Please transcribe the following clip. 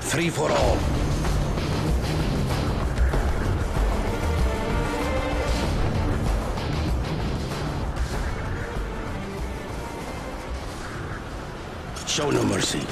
free for all. Show no mercy.